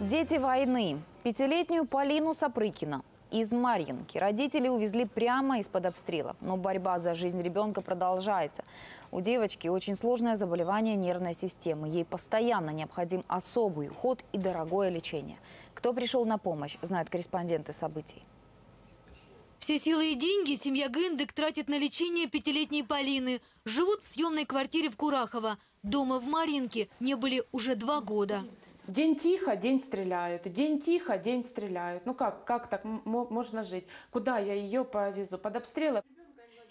Дети войны. Пятилетнюю Полину Сапрыкина из Марьинки родители увезли прямо из-под обстрелов. Но борьба за жизнь ребенка продолжается. У девочки очень сложное заболевание нервной системы. Ей постоянно необходим особый уход и дорогое лечение. Кто пришел на помощь, знают корреспонденты событий. Все силы и деньги семья Гындык тратит на лечение пятилетней Полины. Живут в съемной квартире в Курахово. Дома в Маринке не были уже два года. День тихо, день стреляют. День тихо, день стреляют. Ну как, как так можно жить? Куда я ее повезу? Под обстрелы?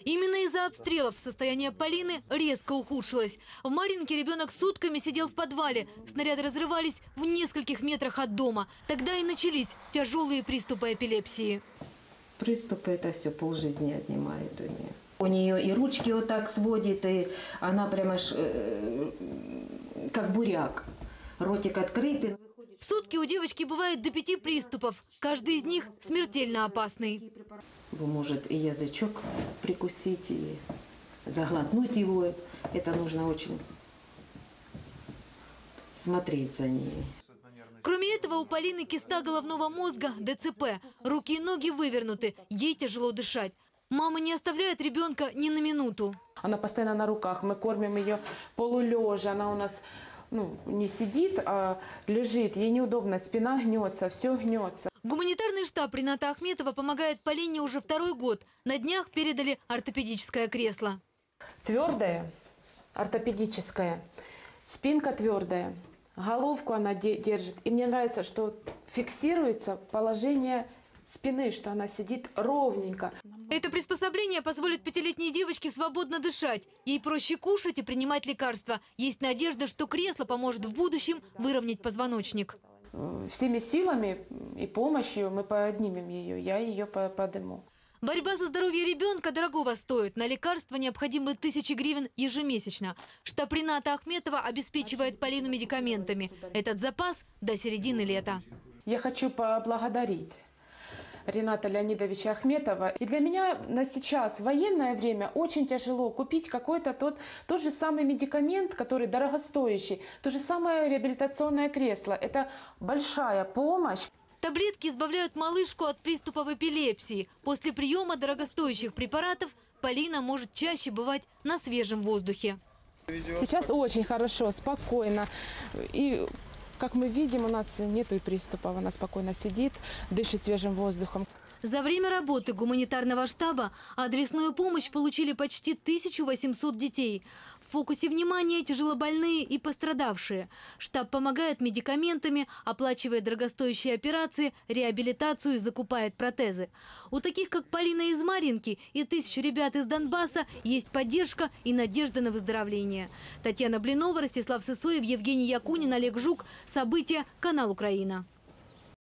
Именно из-за обстрелов состояние Полины резко ухудшилось. В Маринке ребенок сутками сидел в подвале. Снаряды разрывались в нескольких метрах от дома. Тогда и начались тяжелые приступы эпилепсии. Приступы это все полжизни отнимает у нее. У нее и ручки вот так сводит, и она прямо ж, э, как буряк. Ротик открытый. В сутки у девочки бывает до пяти приступов. Каждый из них смертельно опасный. Может и язычок прикусить, и заглотнуть его. Это нужно очень смотреть за ней. Кроме этого, у Полины киста головного мозга, ДЦП. Руки и ноги вывернуты, ей тяжело дышать. Мама не оставляет ребенка ни на минуту. Она постоянно на руках. Мы кормим ее полулежа. Она у нас ну, не сидит, а лежит. Ей неудобно, спина гнется, все гнется. Гуманитарный штаб Рената Ахметова помогает Полине уже второй год. На днях передали ортопедическое кресло. Твердое, ортопедическое, спинка твердая, головку она де- держит. И мне нравится, что фиксируется положение спины, что она сидит ровненько. Это приспособление позволит пятилетней девочке свободно дышать. Ей проще кушать и принимать лекарства. Есть надежда, что кресло поможет в будущем выровнять позвоночник. Э, Всеми силами и помощью мы поднимем ее, я ее по- подниму. Борьба за здоровье ребенка дорогого стоит. На лекарства необходимы тысячи гривен ежемесячно. Штаб Рената Ахметова обеспечивает Полину медикаментами. Этот запас до середины лета. Я хочу поблагодарить Рената Леонидовича Ахметова. И для меня на сейчас, в военное время, очень тяжело купить какой-то тот, тот же самый медикамент, который дорогостоящий, то же самое реабилитационное кресло. Это большая помощь. Таблетки избавляют малышку от приступов эпилепсии. После приема дорогостоящих препаратов Полина может чаще бывать на свежем воздухе. Сейчас очень хорошо, спокойно. И как мы видим, у нас нет и приступов. Она спокойно сидит, дышит свежим воздухом. За время работы гуманитарного штаба адресную помощь получили почти 1800 детей. В фокусе внимания тяжелобольные и пострадавшие. Штаб помогает медикаментами, оплачивает дорогостоящие операции, реабилитацию и закупает протезы. У таких, как Полина из Маринки и тысяч ребят из Донбасса, есть поддержка и надежда на выздоровление. Татьяна Блинова, Ростислав Сысоев, Евгений Якунин, Олег Жук. События. Канал Украина.